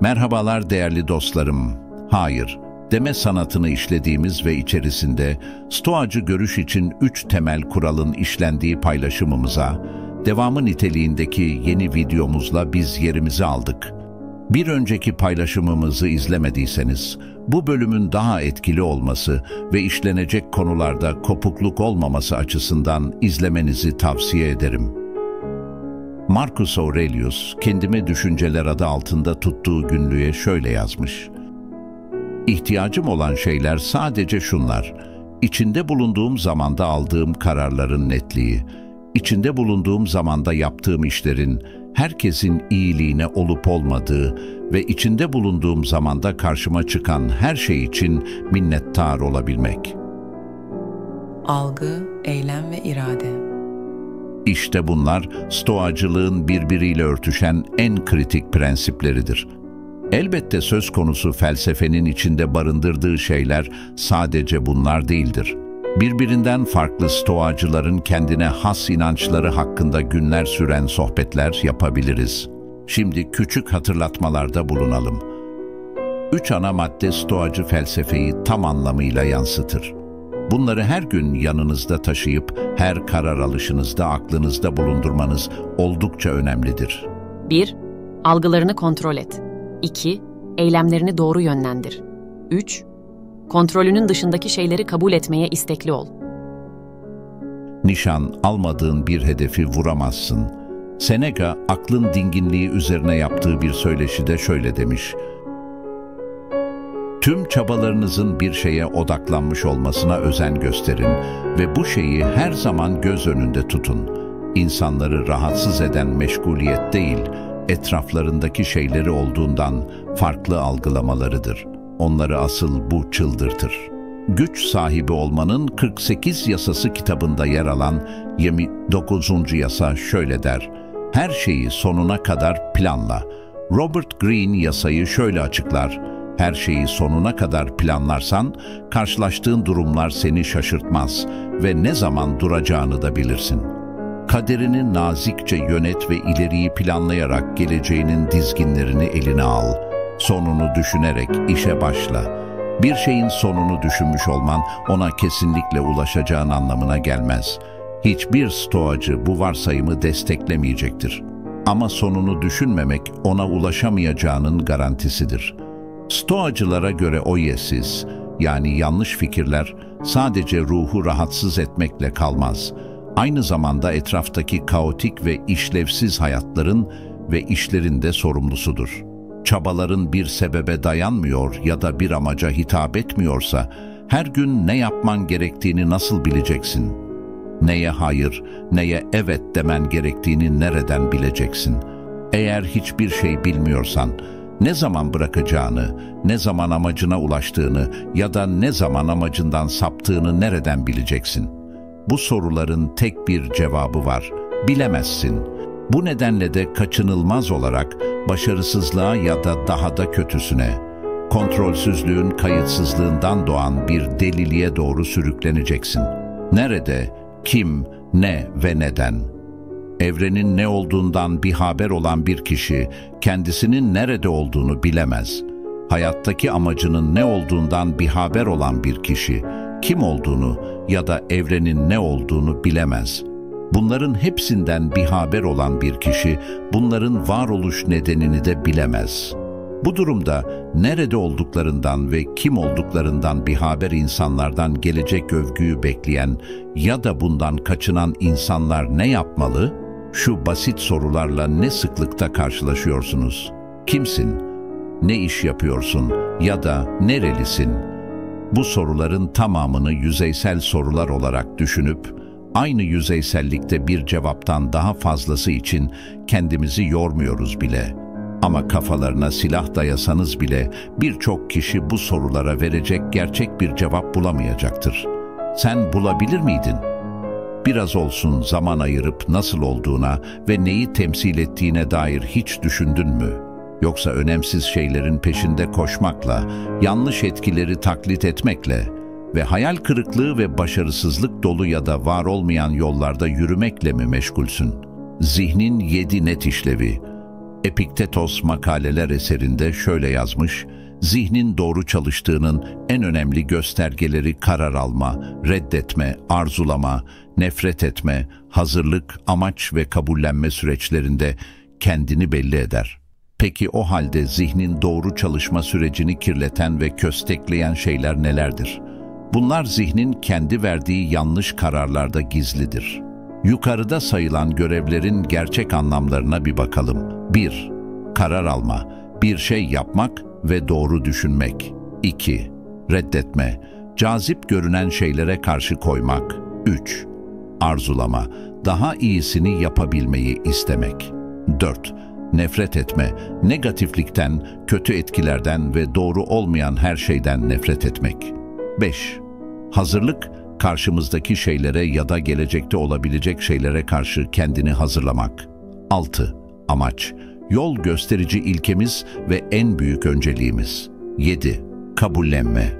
Merhabalar değerli dostlarım. Hayır, deme sanatını işlediğimiz ve içerisinde stoacı görüş için üç temel kuralın işlendiği paylaşımımıza, devamı niteliğindeki yeni videomuzla biz yerimizi aldık. Bir önceki paylaşımımızı izlemediyseniz, bu bölümün daha etkili olması ve işlenecek konularda kopukluk olmaması açısından izlemenizi tavsiye ederim. Marcus Aurelius, kendime düşünceler adı altında tuttuğu günlüğe şöyle yazmış. İhtiyacım olan şeyler sadece şunlar. İçinde bulunduğum zamanda aldığım kararların netliği, içinde bulunduğum zamanda yaptığım işlerin herkesin iyiliğine olup olmadığı ve içinde bulunduğum zamanda karşıma çıkan her şey için minnettar olabilmek. Algı, eylem ve irade. İşte bunlar stoacılığın birbiriyle örtüşen en kritik prensipleridir. Elbette söz konusu felsefenin içinde barındırdığı şeyler sadece bunlar değildir. Birbirinden farklı stoacıların kendine has inançları hakkında günler süren sohbetler yapabiliriz. Şimdi küçük hatırlatmalarda bulunalım. Üç ana madde stoacı felsefeyi tam anlamıyla yansıtır. Bunları her gün yanınızda taşıyıp her karar alışınızda aklınızda bulundurmanız oldukça önemlidir. 1. Algılarını kontrol et. 2. Eylemlerini doğru yönlendir. 3. Kontrolünün dışındaki şeyleri kabul etmeye istekli ol. Nişan almadığın bir hedefi vuramazsın. Seneca aklın dinginliği üzerine yaptığı bir söyleşide şöyle demiş. Tüm çabalarınızın bir şeye odaklanmış olmasına özen gösterin ve bu şeyi her zaman göz önünde tutun. İnsanları rahatsız eden meşguliyet değil, etraflarındaki şeyleri olduğundan farklı algılamalarıdır. Onları asıl bu çıldırtır. Güç sahibi olmanın 48 yasası kitabında yer alan 29. yasa şöyle der. Her şeyi sonuna kadar planla. Robert Greene yasayı şöyle açıklar. Her şeyi sonuna kadar planlarsan, karşılaştığın durumlar seni şaşırtmaz ve ne zaman duracağını da bilirsin. Kaderini nazikçe yönet ve ileriyi planlayarak geleceğinin dizginlerini eline al. Sonunu düşünerek işe başla. Bir şeyin sonunu düşünmüş olman ona kesinlikle ulaşacağın anlamına gelmez. Hiçbir stoacı bu varsayımı desteklemeyecektir. Ama sonunu düşünmemek ona ulaşamayacağının garantisidir.'' Stoacılara göre o yesiz, yani yanlış fikirler sadece ruhu rahatsız etmekle kalmaz. Aynı zamanda etraftaki kaotik ve işlevsiz hayatların ve işlerin de sorumlusudur. Çabaların bir sebebe dayanmıyor ya da bir amaca hitap etmiyorsa, her gün ne yapman gerektiğini nasıl bileceksin? Neye hayır, neye evet demen gerektiğini nereden bileceksin? Eğer hiçbir şey bilmiyorsan, ne zaman bırakacağını, ne zaman amacına ulaştığını ya da ne zaman amacından saptığını nereden bileceksin? Bu soruların tek bir cevabı var. Bilemezsin. Bu nedenle de kaçınılmaz olarak başarısızlığa ya da daha da kötüsüne, kontrolsüzlüğün kayıtsızlığından doğan bir deliliğe doğru sürükleneceksin. Nerede, kim, ne ve neden?'' Evrenin ne olduğundan bir haber olan bir kişi kendisinin nerede olduğunu bilemez. Hayattaki amacının ne olduğundan bir haber olan bir kişi kim olduğunu ya da evrenin ne olduğunu bilemez. Bunların hepsinden bir haber olan bir kişi bunların varoluş nedenini de bilemez. Bu durumda nerede olduklarından ve kim olduklarından bir haber insanlardan gelecek övgüyü bekleyen ya da bundan kaçınan insanlar ne yapmalı? Şu basit sorularla ne sıklıkta karşılaşıyorsunuz? Kimsin? Ne iş yapıyorsun? Ya da nerelisin? Bu soruların tamamını yüzeysel sorular olarak düşünüp, aynı yüzeysellikte bir cevaptan daha fazlası için kendimizi yormuyoruz bile. Ama kafalarına silah dayasanız bile birçok kişi bu sorulara verecek gerçek bir cevap bulamayacaktır. Sen bulabilir miydin?'' Biraz olsun zaman ayırıp nasıl olduğuna ve neyi temsil ettiğine dair hiç düşündün mü? Yoksa önemsiz şeylerin peşinde koşmakla, yanlış etkileri taklit etmekle ve hayal kırıklığı ve başarısızlık dolu ya da var olmayan yollarda yürümekle mi meşgulsün? Zihnin yedi net işlevi. Epiktetos makaleler eserinde şöyle yazmış, zihnin doğru çalıştığının en önemli göstergeleri karar alma, reddetme, arzulama, nefret etme, hazırlık, amaç ve kabullenme süreçlerinde kendini belli eder. Peki o halde zihnin doğru çalışma sürecini kirleten ve köstekleyen şeyler nelerdir? Bunlar zihnin kendi verdiği yanlış kararlarda gizlidir. Yukarıda sayılan görevlerin gerçek anlamlarına bir bakalım. 1. Karar alma, bir şey yapmak ve doğru düşünmek. 2. Reddetme, cazip görünen şeylere karşı koymak. 3. Arzulama, daha iyisini yapabilmeyi istemek. 4. Nefret etme, negatiflikten, kötü etkilerden ve doğru olmayan her şeyden nefret etmek. 5. Hazırlık, karşımızdaki şeylere ya da gelecekte olabilecek şeylere karşı kendini hazırlamak. 6. Amaç, yol gösterici ilkemiz ve en büyük önceliğimiz. 7. Kabullenme,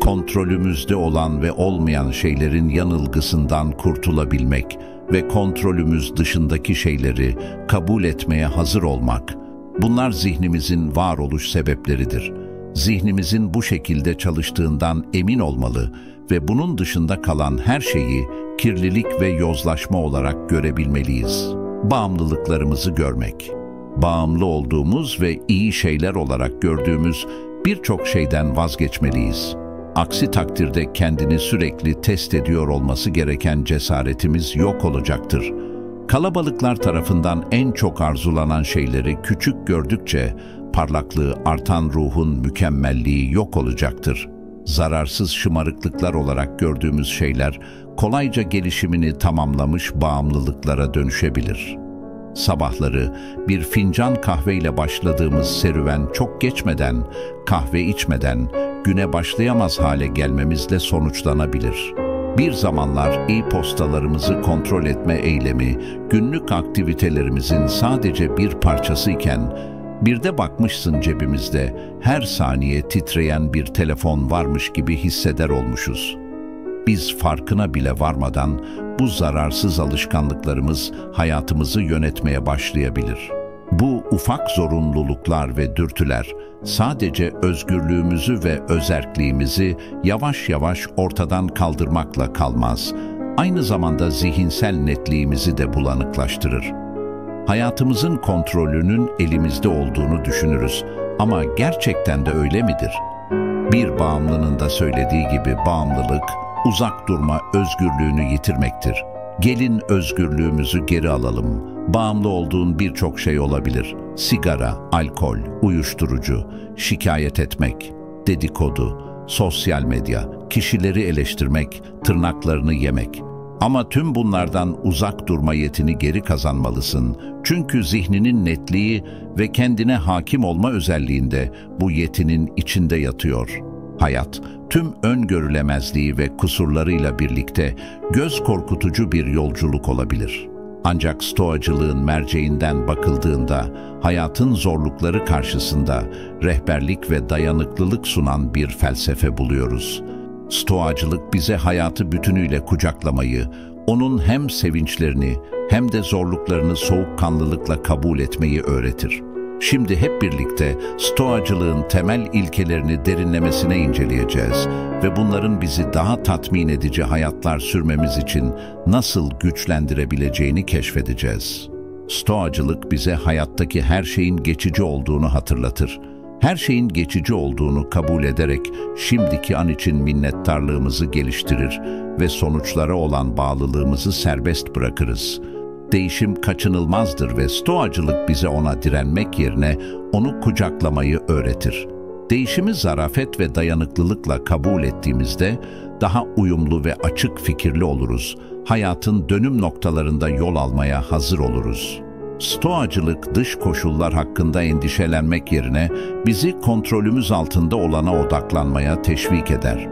kontrolümüzde olan ve olmayan şeylerin yanılgısından kurtulabilmek ve kontrolümüz dışındaki şeyleri kabul etmeye hazır olmak. Bunlar zihnimizin varoluş sebepleridir. Zihnimizin bu şekilde çalıştığından emin olmalı ve bunun dışında kalan her şeyi kirlilik ve yozlaşma olarak görebilmeliyiz. Bağımlılıklarımızı görmek. Bağımlı olduğumuz ve iyi şeyler olarak gördüğümüz birçok şeyden vazgeçmeliyiz. Aksi takdirde kendini sürekli test ediyor olması gereken cesaretimiz yok olacaktır. Kalabalıklar tarafından en çok arzulanan şeyleri küçük gördükçe parlaklığı artan ruhun mükemmelliği yok olacaktır zararsız şımarıklıklar olarak gördüğümüz şeyler kolayca gelişimini tamamlamış bağımlılıklara dönüşebilir. Sabahları bir fincan kahveyle başladığımız serüven çok geçmeden, kahve içmeden güne başlayamaz hale gelmemizle sonuçlanabilir. Bir zamanlar e-postalarımızı kontrol etme eylemi, günlük aktivitelerimizin sadece bir parçası iken bir de bakmışsın cebimizde her saniye titreyen bir telefon varmış gibi hisseder olmuşuz. Biz farkına bile varmadan bu zararsız alışkanlıklarımız hayatımızı yönetmeye başlayabilir. Bu ufak zorunluluklar ve dürtüler sadece özgürlüğümüzü ve özerkliğimizi yavaş yavaş ortadan kaldırmakla kalmaz. Aynı zamanda zihinsel netliğimizi de bulanıklaştırır hayatımızın kontrolünün elimizde olduğunu düşünürüz. Ama gerçekten de öyle midir? Bir bağımlının da söylediği gibi bağımlılık, uzak durma özgürlüğünü yitirmektir. Gelin özgürlüğümüzü geri alalım. Bağımlı olduğun birçok şey olabilir. Sigara, alkol, uyuşturucu, şikayet etmek, dedikodu, sosyal medya, kişileri eleştirmek, tırnaklarını yemek. Ama tüm bunlardan uzak durma yetini geri kazanmalısın. Çünkü zihninin netliği ve kendine hakim olma özelliğinde bu yetinin içinde yatıyor. Hayat, tüm öngörülemezliği ve kusurlarıyla birlikte göz korkutucu bir yolculuk olabilir. Ancak stoacılığın merceğinden bakıldığında hayatın zorlukları karşısında rehberlik ve dayanıklılık sunan bir felsefe buluyoruz.'' Stoacılık bize hayatı bütünüyle kucaklamayı, onun hem sevinçlerini hem de zorluklarını soğukkanlılıkla kabul etmeyi öğretir. Şimdi hep birlikte Stoacılığın temel ilkelerini derinlemesine inceleyeceğiz ve bunların bizi daha tatmin edici hayatlar sürmemiz için nasıl güçlendirebileceğini keşfedeceğiz. Stoacılık bize hayattaki her şeyin geçici olduğunu hatırlatır her şeyin geçici olduğunu kabul ederek şimdiki an için minnettarlığımızı geliştirir ve sonuçlara olan bağlılığımızı serbest bırakırız. Değişim kaçınılmazdır ve stoacılık bize ona direnmek yerine onu kucaklamayı öğretir. Değişimi zarafet ve dayanıklılıkla kabul ettiğimizde daha uyumlu ve açık fikirli oluruz. Hayatın dönüm noktalarında yol almaya hazır oluruz.'' Stoacılık dış koşullar hakkında endişelenmek yerine bizi kontrolümüz altında olana odaklanmaya teşvik eder.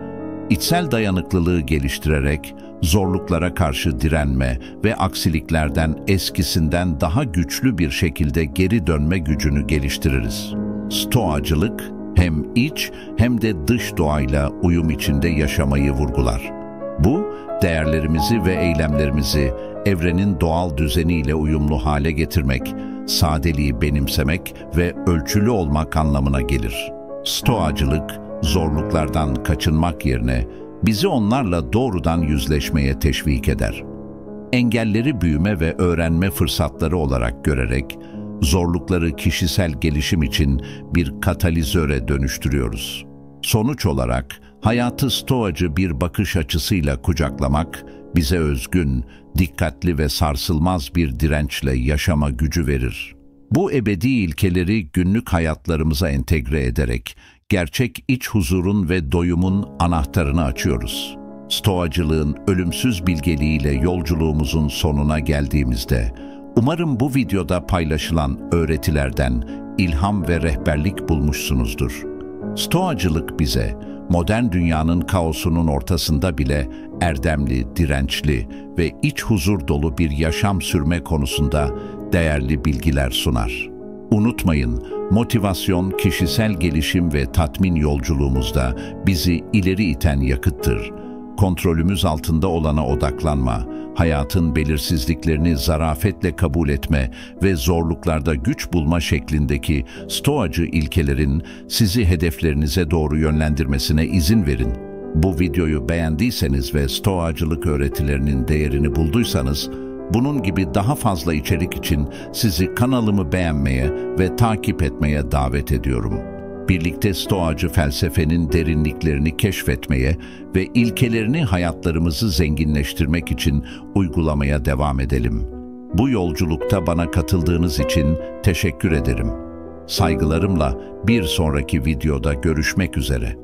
İçsel dayanıklılığı geliştirerek zorluklara karşı direnme ve aksiliklerden eskisinden daha güçlü bir şekilde geri dönme gücünü geliştiririz. Stoacılık hem iç hem de dış doğayla uyum içinde yaşamayı vurgular. Bu, değerlerimizi ve eylemlerimizi evrenin doğal düzeniyle uyumlu hale getirmek, sadeliği benimsemek ve ölçülü olmak anlamına gelir. Stoacılık, zorluklardan kaçınmak yerine bizi onlarla doğrudan yüzleşmeye teşvik eder. Engelleri büyüme ve öğrenme fırsatları olarak görerek, zorlukları kişisel gelişim için bir katalizöre dönüştürüyoruz. Sonuç olarak hayatı stoacı bir bakış açısıyla kucaklamak, bize özgün, dikkatli ve sarsılmaz bir dirençle yaşama gücü verir. Bu ebedi ilkeleri günlük hayatlarımıza entegre ederek gerçek iç huzurun ve doyumun anahtarını açıyoruz. Stoacılığın ölümsüz bilgeliğiyle yolculuğumuzun sonuna geldiğimizde, umarım bu videoda paylaşılan öğretilerden ilham ve rehberlik bulmuşsunuzdur. Stoacılık bize, modern dünyanın kaosunun ortasında bile erdemli, dirençli ve iç huzur dolu bir yaşam sürme konusunda değerli bilgiler sunar. Unutmayın, motivasyon, kişisel gelişim ve tatmin yolculuğumuzda bizi ileri iten yakıttır. Kontrolümüz altında olana odaklanma, hayatın belirsizliklerini zarafetle kabul etme ve zorluklarda güç bulma şeklindeki stoacı ilkelerin sizi hedeflerinize doğru yönlendirmesine izin verin. Bu videoyu beğendiyseniz ve stoacılık öğretilerinin değerini bulduysanız, bunun gibi daha fazla içerik için sizi kanalımı beğenmeye ve takip etmeye davet ediyorum. Birlikte Stoacı felsefenin derinliklerini keşfetmeye ve ilkelerini hayatlarımızı zenginleştirmek için uygulamaya devam edelim. Bu yolculukta bana katıldığınız için teşekkür ederim. Saygılarımla bir sonraki videoda görüşmek üzere.